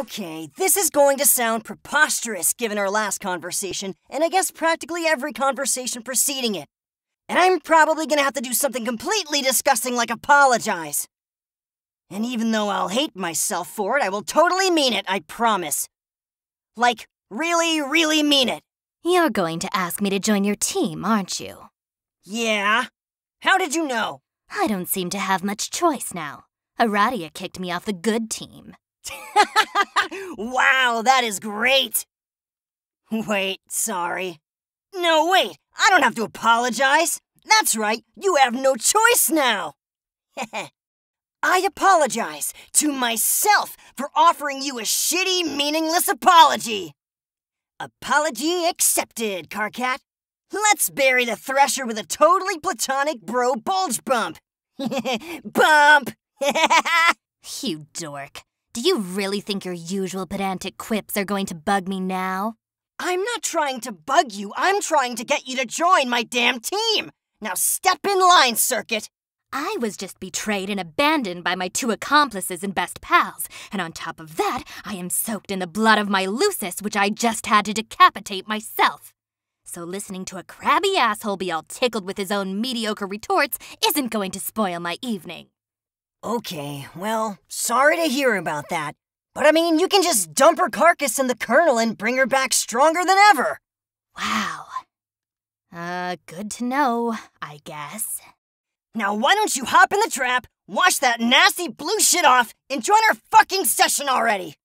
Okay, this is going to sound preposterous given our last conversation, and I guess practically every conversation preceding it. And I'm probably gonna have to do something completely disgusting like apologize. And even though I'll hate myself for it, I will totally mean it, I promise. Like, really, really mean it. You're going to ask me to join your team, aren't you? Yeah? How did you know? I don't seem to have much choice now. Aradia kicked me off the good team. wow, that is great! Wait, sorry. No, wait, I don't have to apologize. That's right, you have no choice now. I apologize to myself for offering you a shitty, meaningless apology. Apology accepted, Karkat. Let's bury the Thresher with a totally platonic bro bulge bump. bump! you dork. Do you really think your usual pedantic quips are going to bug me now? I'm not trying to bug you. I'm trying to get you to join my damn team. Now step in line, Serket. I was just betrayed and abandoned by my two accomplices and best pals, and on top of that, I am soaked in the blood of my lusus, which I just had to decapitate myself. So listening to a crabby asshole be all tickled with his own mediocre retorts isn't going to spoil my evening. Okay, well, sorry to hear about that. But I mean, you can just dump her carcass in the kernel and bring her back stronger than ever. Wow. Uh, good to know, I guess. Now why don't you hop in the trap, wash that nasty blue shit off, and join our fucking session already?